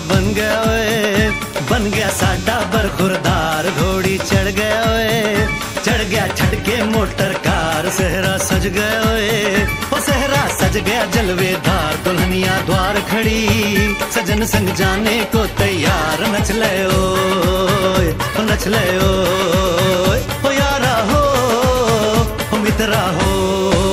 बन गया ओए, बन गया साडा बरखुरदार, घोड़ी चढ़ गया ओए, चढ़ गया छटके मोटर कार, सहरा सज गया ओए, ओ सहरा सज गया जलवेदार दुल्हनिया द्वार खड़ी, सजन संग जाने को तैयार, नच ले ओए नच ले ओए, ओ यारा हो मित्रा हो।